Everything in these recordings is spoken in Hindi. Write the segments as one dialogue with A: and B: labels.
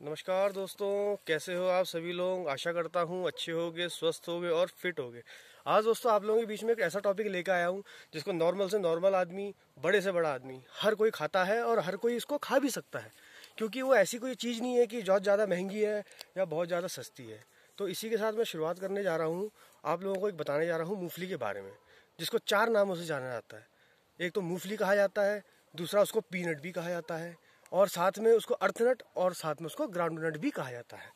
A: नमस्कार दोस्तों, कैसे हो आप सभी लोग? आशा करता हूँ अच्छे होगे, स्वस्थ होगे और फिट होगे। आज दोस्तों आप लोगों के बीच में एक ऐसा टॉपिक लेकर आया हूँ, जिसको नॉर्मल से नॉर्मल आदमी, बड़े से बड़ा आदमी, हर कोई खाता है और हर कोई इसको खा भी सकता है। क्योंकि वो ऐसी कोई चीज़ नहीं है कि बहुत ज़्यादा महँगी है या बहुत ज़्यादा सस्ती है। तो इसी के साथ मैं शुरुआत करने जा रहा हूँ, आप लोगों को एक बताने जा रहा हूँ मूँगफली के बारे में, जिसको चार नामों से जाना जाता है। एक तो मूँगफली कहा जाता है, दूसरा उसको पीनट भी कहा जाता है। और साथ में उसको अर्थनट और साथ में उसको ग्राउंड नट भी कहा जाता है।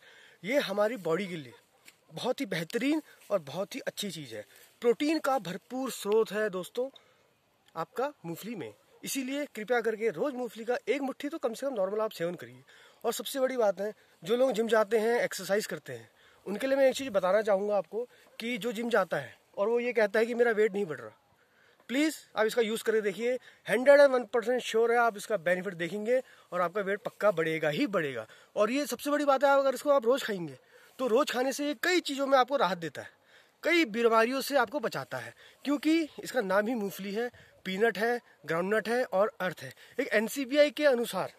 A: ये हमारी बॉडी के लिए बहुत ही बेहतरीन और बहुत ही अच्छी चीज़ है। प्रोटीन का भरपूर स्रोत है दोस्तों आपका मूंगफली में। इसीलिए कृपया करके रोज़ मूंगफली का एक मुट्ठी तो कम से कम नॉर्मल आप सेवन करिए। और सबसे बड़ी बात है, जो लोग जिम जाते हैं, एक्सरसाइज करते हैं, उनके लिए मैं एक चीज़ बताना चाहूँगा आपको कि जो जिम जाता है और वो ये कहता है कि मेरा वेट नहीं बढ़ रहा प्लीज़ आप इसका यूज़ करके देखिए। Hundred and one percent sure है, आप इसका बेनिफिट देखेंगे और आपका वेट पक्का बढ़ेगा ही बढ़ेगा। और ये सबसे बड़ी बात है अगर इसको आप रोज़ खाएँगे तो रोज़ खाने से कई चीज़ों में आपको राहत देता है। कई बीमारियों से आपको बचाता है, क्योंकि इसका नाम ही मूंगफली है पीनट है ग्राउंडनट है और अर्थ है। एक एनसीबीआई के अनुसार,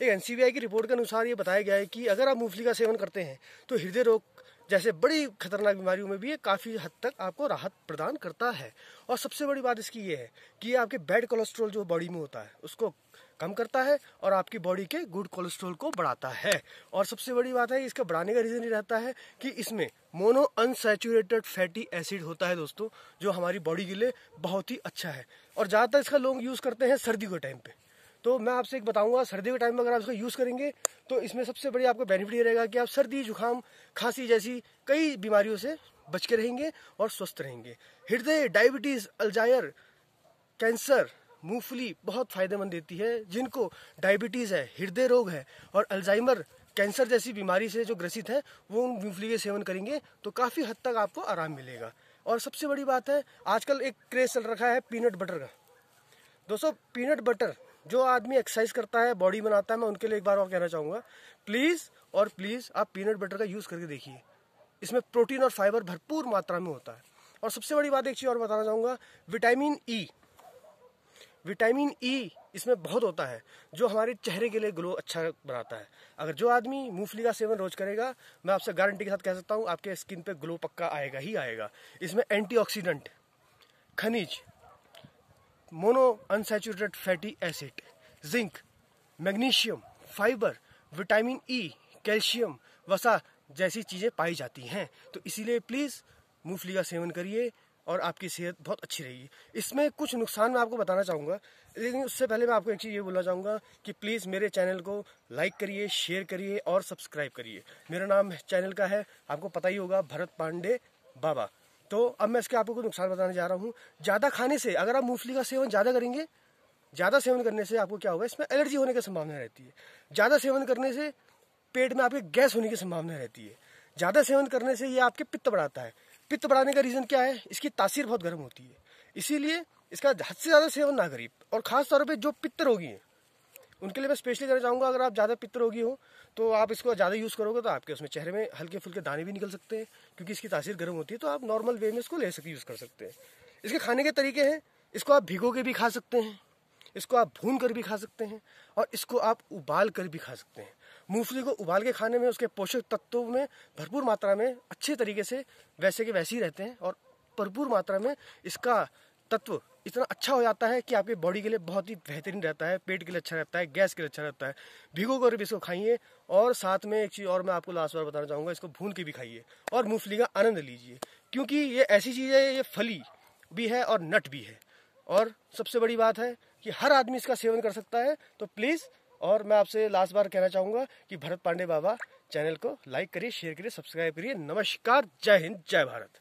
A: एक एनसीबीआई की रिपोर्ट के अनुसार ये बताया गया है कि अगर आप मूंगफली का सेवन करते हैं तो हृदय रोग जैसे बड़ी खतरनाक बीमारियों में भी ये काफ़ी हद तक आपको राहत प्रदान करता है। और सबसे बड़ी बात इसकी ये है कि ये आपके बैड कोलेस्ट्रॉल जो बॉडी में होता है, उसको कम करता है और आपकी बॉडी के गुड कोलेस्ट्रॉल को बढ़ाता है। और सबसे बड़ी बात है, इसका बढ़ाने का रीज़न ये रहता है कि इसमें मोनो अनसेचुरेटेड फैटी एसिड होता है दोस्तों, जो हमारी बॉडी के लिए बहुत ही अच्छा है। और ज़्यादातर इसका लोग यूज़ करते हैं सर्दी के टाइम पे। तो मैं आपसे एक बताऊँगा, सर्दी के टाइम में अगर आप इसको यूज़ करेंगे तो इसमें सबसे बड़ी आपको बेनिफिट ये रहेगा कि आप सर्दी, जुकाम, खांसी जैसी कई बीमारियों से बच के रहेंगे और स्वस्थ रहेंगे। हृदय डायबिटीज़ अल्जायर कैंसर मूंगफली बहुत फ़ायदेमंद देती है। जिनको डायबिटीज़ है, हृदय रोग है और अल्जाइमर कैंसर जैसी बीमारी से जो ग्रसित है, वो उन मूंगफली के सेवन करेंगे तो काफ़ी हद तक आपको आराम मिलेगा। और सबसे बड़ी बात है, आजकल एक क्रेज चल रखा है पीनट बटर का। दोस्तों पीनट बटर जो आदमी एक्सरसाइज करता है बॉडी बनाता है, मैं उनके लिए एक बार और कहना चाहूँगा प्लीज़ और प्लीज़ आप पीनट बटर का यूज़ करके देखिए। इसमें प्रोटीन और फाइबर भरपूर मात्रा में होता है। और सबसे बड़ी बात एक चीज़ और बताना चाहूँगा विटामिन ई विटामिन ई इसमें बहुत होता है, जो हमारे चेहरे के लिए ग्लो अच्छा बनाता है। अगर जो आदमी मूंगफली का सेवन रोज करेगा, मैं आपसे गारंटी के साथ कह सकता हूँ, आपके स्किन पे ग्लो पक्का आएगा ही आएगा। इसमें एंटीऑक्सीडेंट खनिज mono unsaturated fatty acid, zinc, magnesium, fibre, vitamin E, calcium वसा जैसी चीज़ें पाई जाती हैं। तो इसीलिए प्लीज़ मूंगफली का सेवन करिए और आपकी सेहत बहुत अच्छी रहेगी। इसमें कुछ नुकसान मैं आपको बताना चाहूँगा, लेकिन उससे पहले मैं आपको एक चीज़ ये बोलना चाहूँगा कि प्लीज़ मेरे चैनल को लाइक करिए, शेयर करिए और सब्सक्राइब करिए। मेरा नाम चैनल का है, आपको पता ही होगा, भरत पांडे बाबा। तो अब मैं इसके आपको नुकसान बताने जा रहा हूँ। ज़्यादा खाने से, अगर आप मूंगफली का सेवन ज़्यादा करेंगे, ज़्यादा सेवन करने से आपको क्या होगा, इसमें एलर्जी होने की संभावना रहती है। ज़्यादा सेवन करने से पेट में आपके गैस होने की संभावना रहती है। ज़्यादा सेवन करने से ये आपके पित्त बढ़ाता है। पित्त बढ़ाने का रीज़न क्या है? इसकी तासीर बहुत गर्म होती है। इसीलिए इसका हद से ज़्यादा सेवन ना करिए और ख़ास तौर पर जो पित्त रोगी हैं उनके लिए मैं स्पेशली कहना चाहूँगा, अगर आप ज़्यादा पित्त रोगी हो तो आप इसको ज़्यादा यूज़ करोगे तो आपके उसमें चेहरे में हल्के फुल्के दाने भी निकल सकते हैं, क्योंकि इसकी तासीर गर्म होती है तो आप नॉर्मल वे में इसको ले सकते यूज़ कर सकते हैं। इसके खाने के तरीके हैं, इसको आप भिगो के भी खा सकते हैं, इसको आप भून कर भी खा सकते हैं, और इसको आप उबाल कर भी खा सकते हैं। मूंगफली को उबाल के खाने में, उसके पोषक तत्वों में भरपूर मात्रा में अच्छे तरीके से, वैसे के वैसे ही रहते हैं, और भरपूर मात्रा में इसका तत्व इतना अच्छा हो जाता है कि आपके बॉडी के लिए बहुत ही बेहतरीन रहता है, पेट के लिए अच्छा रहता है गैस के लिए अच्छा रहता है। भिगो कर भी इसको खाइए और साथ में एक चीज़ और मैं आपको लास्ट बार बताना चाहूँगा, इसको भून के भी खाइए और मूंगफली का आनंद लीजिए, क्योंकि ये ऐसी चीज़ है, ये फली भी है और नट भी है। और सबसे बड़ी बात है कि हर आदमी इसका सेवन कर सकता है तो प्लीज़ और मैं आपसे लास्ट बार कहना चाहूँगा कि भरत पांडे बाबा चैनल को लाइक करिए शेयर करिए सब्सक्राइब करिए। नमस्कार, जय हिंद, जय भारत।